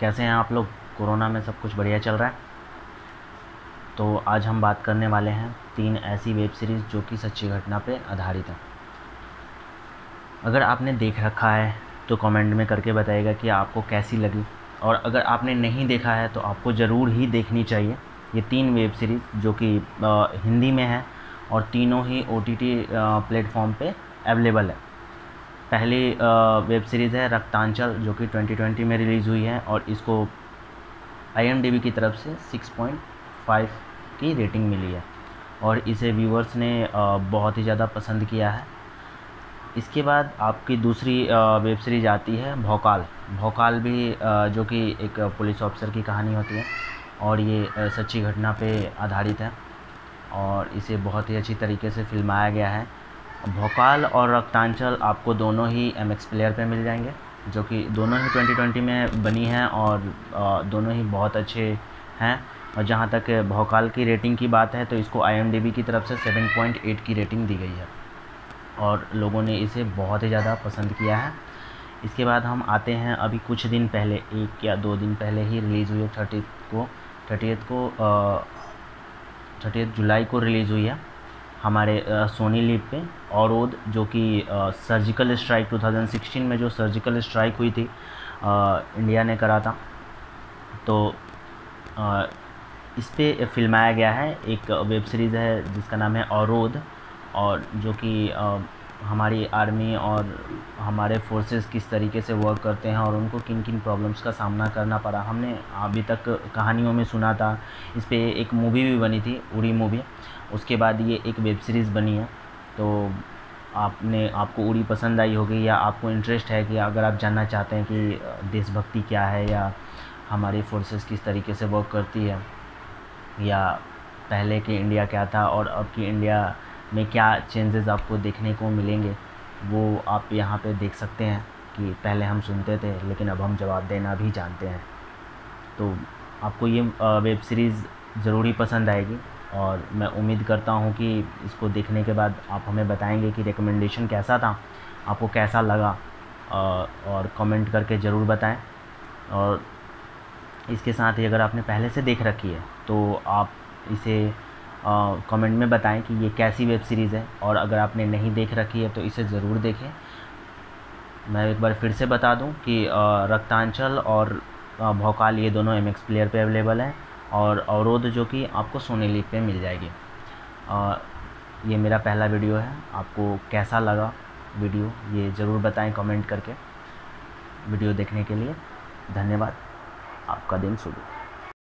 कैसे हैं आप लोग? कोरोना में सब कुछ बढ़िया चल रहा है? तो आज हम बात करने वाले हैं तीन ऐसी वेब सीरीज़ जो कि सच्ची घटना पे आधारित हैं। अगर आपने देख रखा है तो कमेंट में करके बताइएगा कि आपको कैसी लगी। और अगर आपने नहीं देखा है तो आपको ज़रूर ही देखनी चाहिए ये तीन वेब सीरीज़ जो कि हिंदी में है और तीनों ही ओ टी प्लेटफॉर्म पर अवेलेबल है। पहली वेब सीरीज़ है रक्तांचल, जो कि 2020 में रिलीज़ हुई है और इसको आई की तरफ़ से 6.5 की रेटिंग मिली है और इसे व्यूअर्स ने बहुत ही ज़्यादा पसंद किया है। इसके बाद आपकी दूसरी वेब सीरीज़ आती है भोकाल। भोकाल भी जो कि एक पुलिस ऑफिसर की कहानी होती है और ये सच्ची घटना पे आधारित है और इसे बहुत ही अच्छी तरीके से फिल्माया गया है। भोकाल और रक्तांचल आपको दोनों ही एम एक्स प्लेयर पर मिल जाएँगे, जो कि दोनों ही 2020 में बनी हैं और दोनों ही बहुत अच्छे हैं। और जहाँ तक भोकाल की रेटिंग की बात है तो इसको आई की तरफ़ से 7.8 की रेटिंग दी गई है। और लोगों ने इसे बहुत ही ज़्यादा पसंद किया है। इसके बाद हम आते हैं अभी कुछ दिन पहले, एक या दो दिन पहले ही रिलीज़ हुई है थर्टी को थर्टी को थर्टी जुलाई को रिलीज़ हुई है। हमारे सोनी लिप पे और जो कि सर्जिकल स्ट्राइक 2016 में जो सर्जिकल स्ट्राइक हुई थी आ, इंडिया ने करा था। तो आ, इस पर फिल्माया गया है। एक वेब सीरीज़ है जिसका नाम है औरोद और जो कि हमारी आर्मी और हमारे फोर्सेस किस तरीके से वर्क करते हैं और उनको किन किन प्रॉब्लम्स का सामना करना पड़ा। हमने अभी तक कहानियों में सुना था, इस पर एक मूवी भी बनी थी, उड़ी मूवी उसके बाद ये एक वेब सीरीज़ बनी है। तो आपने, आपको उड़ी पसंद आई होगी या आपको इंटरेस्ट है कि अगर आप जानना चाहते हैं कि देशभक्ति क्या है या हमारी फोर्सेस किस तरीके से वर्क करती है, या पहले की इंडिया क्या था और अब की इंडिया में क्या चेंजेस आपको देखने को मिलेंगे, वो आप यहाँ पे देख सकते हैं कि पहले हम सुनते थे, लेकिन अब हम जवाब देना भी जानते हैं। तो आपको ये वेब सीरीज़ ज़रूरी पसंद आएगी और मैं उम्मीद करता हूँ कि इसको देखने के बाद आप हमें बताएँगे कि रिकमेंडेशन कैसा था, आपको कैसा लगा और कमेंट करके ज़रूर बताएँ। और इसके साथ ही अगर आपने पहले से देख रखी है तो आप इसे कमेंट में बताएँ कि ये कैसी वेब सीरीज़ है और अगर आपने नहीं देख रखी है तो इसे ज़रूर देखें। मैं एक बार फिर से बता दूँ कि रक्तांचल और भोकाल ये दोनों एम एक्स प्लेयर पर अवेलेबल हैं और अवरोध जो कि आपको सोनी लीप पे मिल जाएगी। ये मेरा पहला वीडियो है। आपको कैसा लगा वीडियो ये ज़रूर बताएँ कमेंट करके। वीडियो देखने के लिए धन्यवाद। आपका दिन शुभ